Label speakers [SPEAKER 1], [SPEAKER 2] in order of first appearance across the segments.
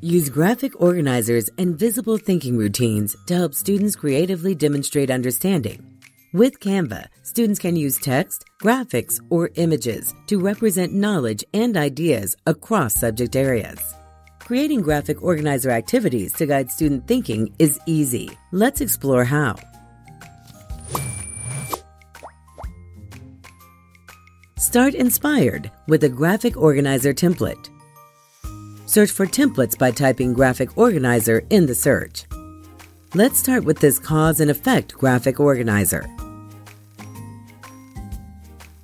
[SPEAKER 1] Use graphic organizers and visible thinking routines to help students creatively demonstrate understanding. With Canva, students can use text, graphics, or images to represent knowledge and ideas across subject areas. Creating graphic organizer activities to guide student thinking is easy. Let's explore how. Start inspired with a graphic organizer template. Search for templates by typing graphic organizer in the search. Let's start with this cause and effect graphic organizer.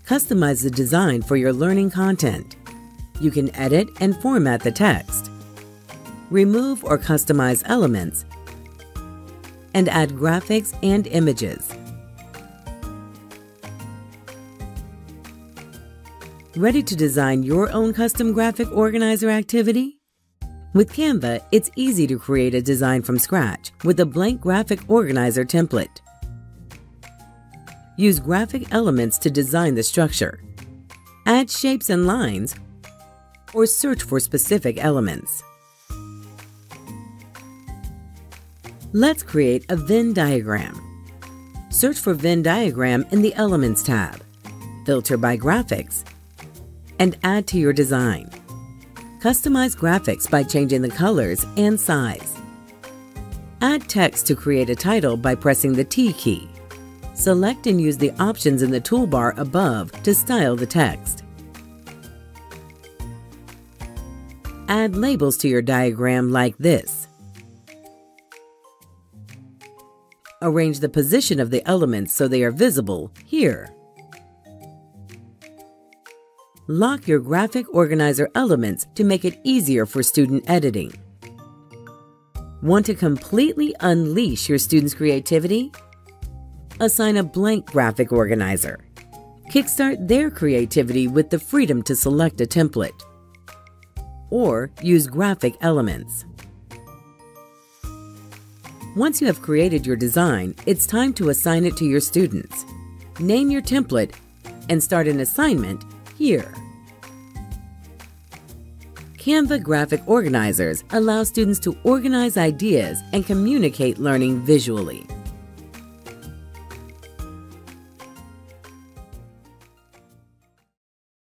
[SPEAKER 1] Customize the design for your learning content. You can edit and format the text, remove or customize elements, and add graphics and images. Ready to design your own custom graphic organizer activity? With Canva, it's easy to create a design from scratch with a blank graphic organizer template. Use graphic elements to design the structure. Add shapes and lines, or search for specific elements. Let's create a Venn diagram. Search for Venn diagram in the Elements tab. Filter by Graphics and add to your design. Customize graphics by changing the colors and size. Add text to create a title by pressing the T key. Select and use the options in the toolbar above to style the text. Add labels to your diagram like this. Arrange the position of the elements so they are visible here. Lock your graphic organizer elements to make it easier for student editing. Want to completely unleash your students' creativity? Assign a blank graphic organizer. Kickstart their creativity with the freedom to select a template. Or use graphic elements. Once you have created your design, it's time to assign it to your students. Name your template and start an assignment here. Canva graphic organizers allow students to organize ideas and communicate learning visually.